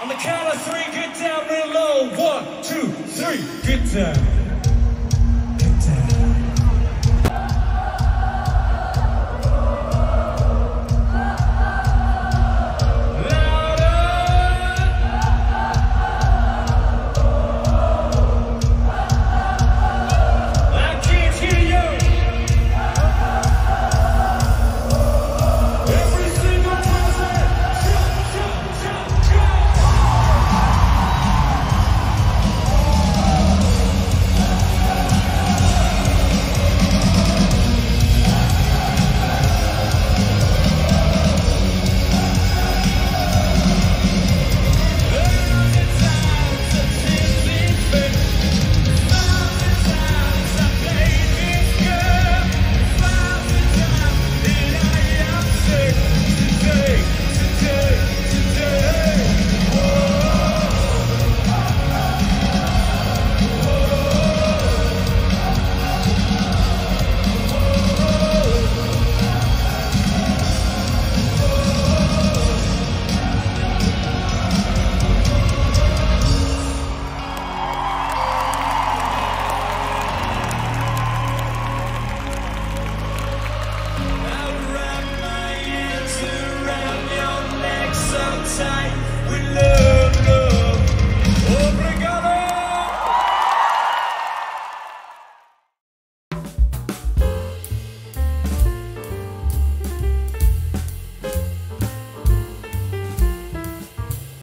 On the count of three, get down real low. One, two, three, get down.